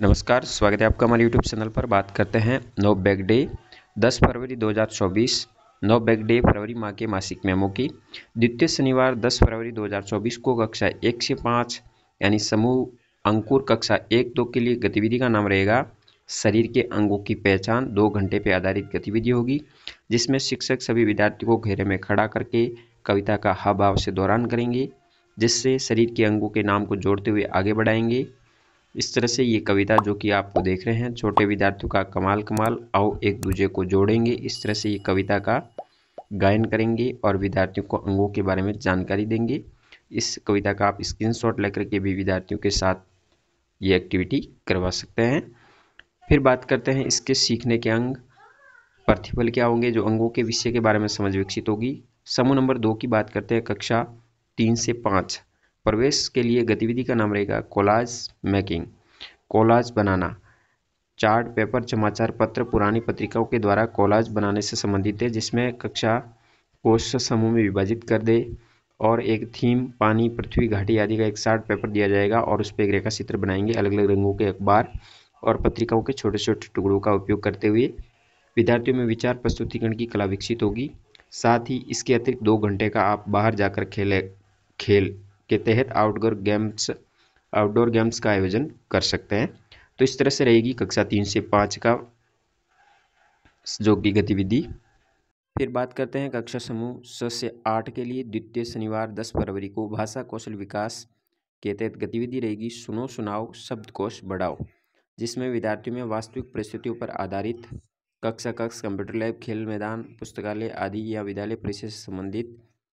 नमस्कार, स्वागत है आपका हमारे यूट्यूब चैनल पर। बात करते हैं नो बैग डे 10 फरवरी 2024 नो बैग डे फरवरी माह के मासिक मेमो की। द्वितीय शनिवार 10 फरवरी 2024 को कक्षा एक से पाँच, यानी समूह अंकुर कक्षा एक दो के लिए गतिविधि का नाम रहेगा। शरीर के अंगों की पहचान दो घंटे पर आधारित गतिविधि होगी, जिसमें शिक्षक सभी विद्यार्थियों को घेरे में खड़ा करके कविता का हाव भाव से दौरान करेंगे, जिससे शरीर के अंगों के नाम को जोड़ते हुए आगे बढ़ाएँगे। इस तरह से ये कविता जो कि आपको देख रहे हैं, छोटे विद्यार्थियों का कमाल कमाल, आओ एक दूसरे को जोड़ेंगे। इस तरह से ये कविता का गायन करेंगे और विद्यार्थियों को अंगों के बारे में जानकारी देंगे। इस कविता का आप स्क्रीनशॉट लेकर के भी विद्यार्थियों के साथ ये एक्टिविटी करवा सकते हैं। फिर बात करते हैं इसके सीखने के अंग। प्रतिफल क्या होंगे जो अंगों के विषय के बारे में समझ विकसित होगी? समूह नंबर दो की बात करते हैं कक्षा तीन से पाँच। प्रवेश के लिए गतिविधि का नाम रहेगा कोलाज मेकिंग। कोलाज बनाना। चार्ट, पेपर, समाचार पत्र पुरानी पत्रिकाओं के द्वारा कोलाज बनाने से संबंधित है, जिसमें कक्षा कोष समूह में विभाजित कर दे और एक थीम, पानी, पृथ्वी, घाटी आदि का एक चार्ट पेपर दिया जाएगा और उस पर एक रेखा चित्र बनाएँगे अलग अलग रंगों के अखबार और पत्रिकाओं के छोटे छोटे टुकड़ों का उपयोग करते हुए। विद्यार्थियों में विचार प्रस्तुतिकरण की कला विकसित होगी। साथ ही इसके अतिरिक्त दो घंटे का आप बाहर जाकर खेले, खेल के तहत आउटडोर गेम्स आउटडोर गेम्स का आयोजन कर सकते हैं। तो इस तरह से रहेगी कक्षा तीन से पाँच का जो की गतिविधि। फिर बात करते हैं कक्षा समूह स से आठ के लिए द्वितीय शनिवार दस फरवरी को भाषा कौशल विकास के तहत गतिविधि रहेगी सुनो सुनाओ शब्दकोश बढ़ाओ, जिसमें विद्यार्थियों में वास्तविक परिस्थितियों पर आधारित कक्षा कक्ष, कंप्यूटर लैब, खेल मैदान, पुस्तकालय आदि या विद्यालय परिसर से संबंधित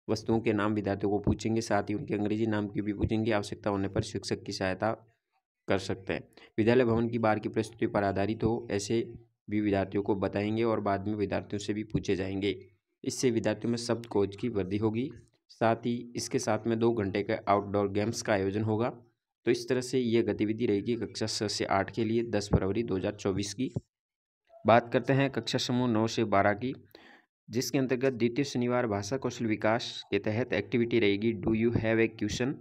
वस्तुओं के नाम विद्यार्थियों को पूछेंगे, साथ ही उनके अंग्रेज़ी नाम की भी पूछेंगे। आवश्यकता होने पर शिक्षक की सहायता कर सकते हैं। विद्यालय भवन की बार की प्रस्तुति पर आधारित हो, ऐसे भी विद्यार्थियों को बताएँगे और बाद में विद्यार्थियों से भी पूछे जाएँगे। इससे विद्यार्थियों में शब्द कोच की वृद्धि होगी। साथ ही इसके साथ में दो घंटे का आउटडोर गेम्स का आयोजन होगा। तो इस तरह से ये गतिविधि रहेगी कक्षा छः से आठ के लिए, दस फरवरी दो हज़ार चौबीस की। बात करते हैं कक्षा समूह नौ से बारह की। जिसके अंतर्गत द्वितीय शनिवार भाषा कौशल विकास के तहत एक्टिविटी रहेगी। Do you have a question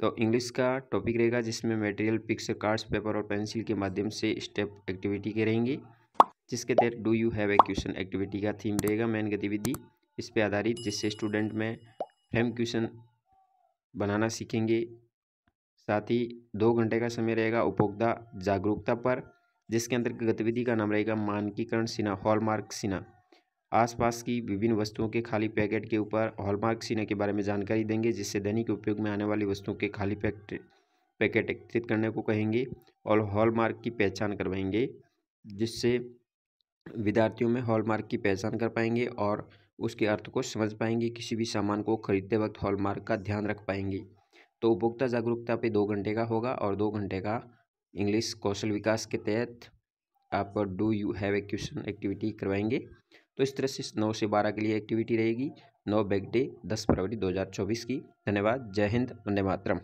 तो इंग्लिश का टॉपिक रहेगा, जिसमें मटेरियल पिक्चर कार्ड्स पेपर और पेंसिल के माध्यम से स्टेप एक्टिविटी के रहेंगे। जिसके तहत do you have a question activity का थीम रहेगा मेन गतिविधि। इस पर आधारित जिससे स्टूडेंट में फ्रेम क्वेश्चन बनाना सीखेंगे। साथ ही दो घंटे का समय रहेगा उपभोक्ता जागरूकता पर, जिसके अंतर्गत गतिविधि का नाम रहेगा मानकीकरण सिन्हा हॉलमार्क सिन्हा। आसपास की विभिन्न वस्तुओं के खाली पैकेट के ऊपर हॉलमार्क सीने के बारे में जानकारी देंगे, जिससे दैनिक उपयोग में आने वाली वस्तुओं के खाली पैकेट पैकेट एकत्रित करने को कहेंगे और हॉलमार्क की पहचान करवाएँगे, जिससे विद्यार्थियों में हॉलमार्क की पहचान कर पाएँगे और उसके अर्थ को समझ पाएँगे, किसी भी सामान को खरीदते वक्त हॉलमार्क का ध्यान रख पाएँगे। तो उपभोक्ता जागरूकता पे दो घंटे का होगा और दो घंटे का इंग्लिश कौशल विकास के तहत आप do you have a question activity करवाएँगे। तो इस तरह से नौ से बारह के लिए एक्टिविटी रहेगी। नौ बैग डे दस फरवरी दो हज़ार चौबीस की। धन्यवाद। जय हिंद। वंदे मातरम।